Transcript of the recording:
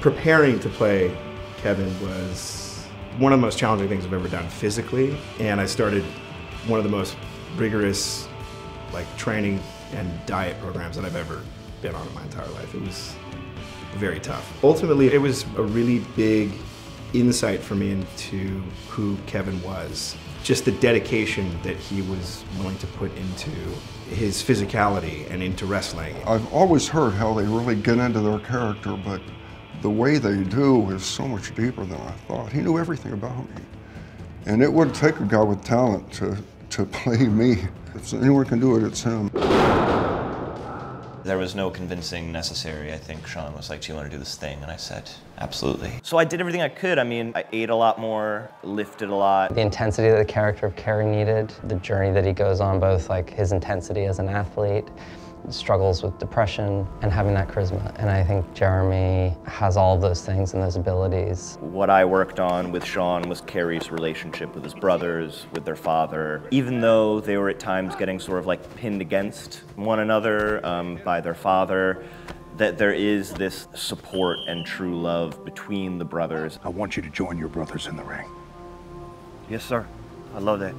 Preparing to play Kevin was one of the most challenging things I've ever done physically, and I started one of the most rigorous like training and diet programs that I've ever been on in my entire life. It was very tough. Ultimately, it was a really big insight for me into who Kevin was. Just the dedication that he was willing to put into his physicality and into wrestling. I've always heard how they really get into their character, but the way they do is so much deeper than I thought. He knew everything about me. And it would take a guy with talent to, to play me. If anyone can do it, it's him. There was no convincing necessary. I think Sean was like, Do you want to do this thing? And I said, Absolutely. So I did everything I could. I mean, I ate a lot more, lifted a lot. The intensity that the character of Kerry needed, the journey that he goes on, both like his intensity as an athlete struggles with depression and having that charisma. And I think Jeremy has all of those things and those abilities. What I worked on with Sean was Kerry's relationship with his brothers, with their father. Even though they were at times getting sort of like pinned against one another um, by their father, that there is this support and true love between the brothers. I want you to join your brothers in the ring. Yes, sir. I love that.